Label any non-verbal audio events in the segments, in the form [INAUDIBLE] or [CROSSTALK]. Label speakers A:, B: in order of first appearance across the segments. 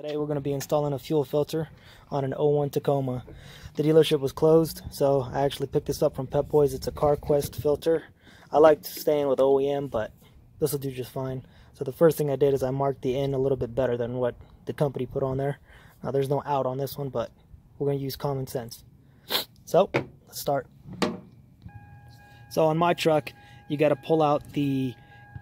A: Today we're going to be installing a fuel filter on an 01 Tacoma. The dealership was closed, so I actually picked this up from Pep Boys. It's a CarQuest filter. I like staying with OEM, but this will do just fine. So the first thing I did is I marked the in a little bit better than what the company put on there. Now there's no out on this one, but we're going to use common sense. So let's start. So on my truck, you got to pull out the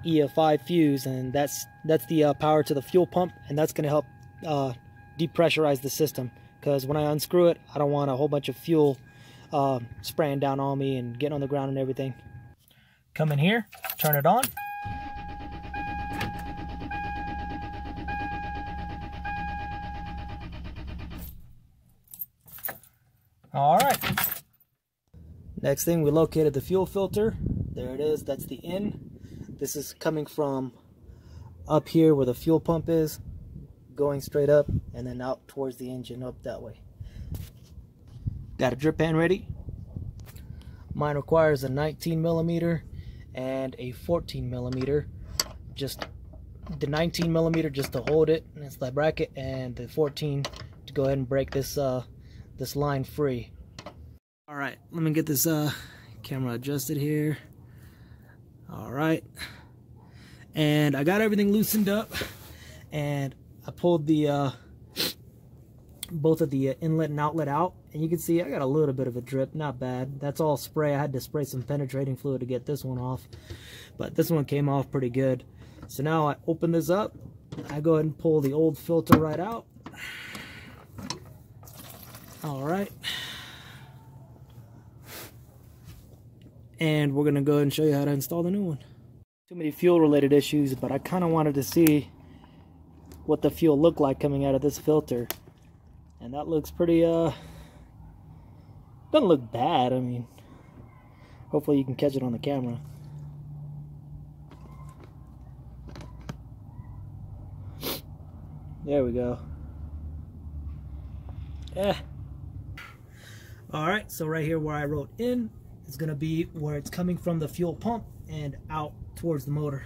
A: EFI fuse, and that's that's the uh, power to the fuel pump, and that's going to help uh, depressurize the system because when I unscrew it, I don't want a whole bunch of fuel uh, spraying down on me and getting on the ground and everything. Come in here, turn it on. All right. Next thing, we located the fuel filter. There it is, that's the in. This is coming from up here where the fuel pump is going straight up and then out towards the engine up that way. Got a drip pan ready. Mine requires a 19 millimeter and a 14 millimeter. Just the 19 millimeter just to hold it, and that's the bracket, and the 14 to go ahead and break this uh, this line free. All right, let me get this uh, camera adjusted here. All right, and I got everything loosened up, and I pulled the uh, both of the uh, inlet and outlet out and you can see I got a little bit of a drip not bad. That's all spray. I had to spray some penetrating fluid to get this one off but this one came off pretty good. So now I open this up. I go ahead and pull the old filter right out. All right. And we're gonna go ahead and show you how to install the new one. Too many fuel related issues but I kind of wanted to see what the fuel looked like coming out of this filter. And that looks pretty, uh, doesn't look bad. I mean, hopefully you can catch it on the camera. There we go. Yeah. Alright, so right here where I wrote in is going to be where it's coming from the fuel pump and out towards the motor.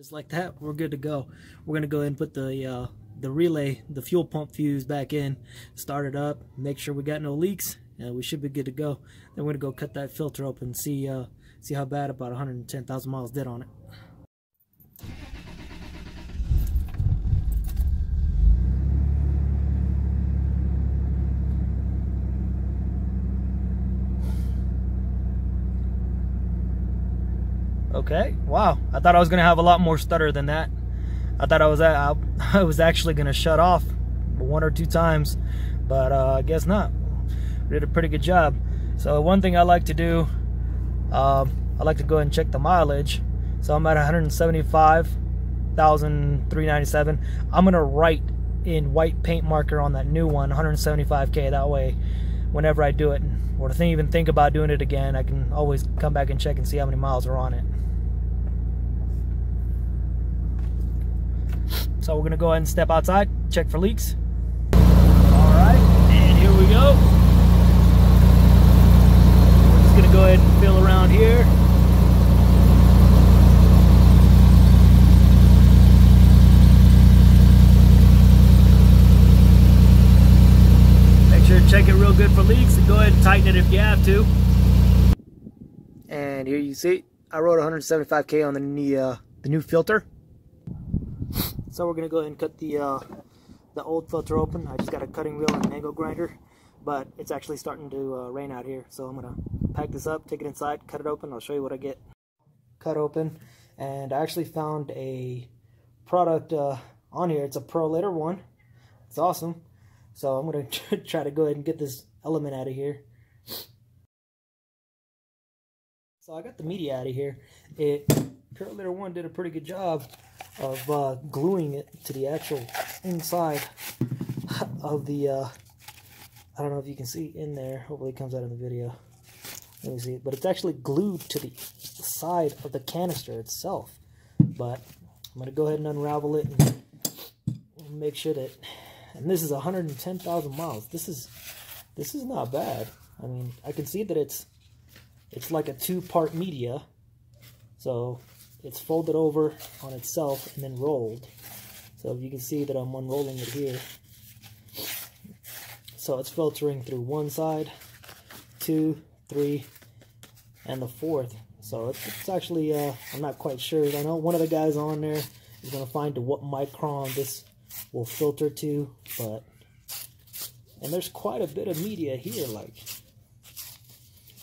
A: Just like that, we're good to go. We're gonna go ahead and put the uh, the relay, the fuel pump fuse back in, start it up, make sure we got no leaks, and we should be good to go. Then we're gonna go cut that filter open see uh, see how bad about 110,000 miles did on it. Okay, wow. I thought I was gonna have a lot more stutter than that. I thought I was I, [LAUGHS] I was actually gonna shut off one or two times, but uh, I guess not. Did a pretty good job. So one thing I like to do, um, I like to go and check the mileage. So I'm at 175,397. I'm gonna write in white paint marker on that new one, 175K. That way, whenever I do it, or to even think about doing it again, I can always come back and check and see how many miles are on it. So we're gonna go ahead and step outside, check for leaks. All right, and here we go. We're just gonna go ahead and fill around here. Make sure to check it real good for leaks and go ahead and tighten it if you have to. And here you see, I wrote 175K on the, uh, the new filter. So we're gonna go ahead and cut the uh, the old filter open. I just got a cutting wheel and an angle grinder, but it's actually starting to uh, rain out here. So I'm gonna pack this up, take it inside, cut it open. I'll show you what I get. Cut open, and I actually found a product uh, on here. It's a Purolator one. It's awesome. So I'm gonna [LAUGHS] try to go ahead and get this element out of here. So I got the media out of here. It Purolator one did a pretty good job of uh, gluing it to the actual inside of the, uh, I don't know if you can see in there, hopefully it comes out in the video, let me see. But it's actually glued to the side of the canister itself, but I'm going to go ahead and unravel it and make sure that, and this is 110,000 miles, this is, this is not bad, I mean, I can see that it's, it's like a two-part media, so it's folded over on itself and then rolled. So you can see that I'm unrolling it here. So it's filtering through one side, two, three, and the fourth. So it's, it's actually, uh, I'm not quite sure. I know one of the guys on there is going to find what micron this will filter to, but, and there's quite a bit of media here, like,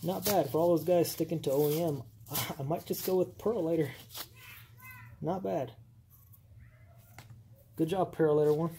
A: not bad for all those guys sticking to OEM. [LAUGHS] I might just go with Purolator. Not bad. Good job, Purolator one.